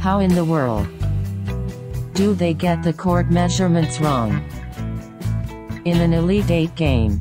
How in the world do they get the court measurements wrong? In an Elite 8 game,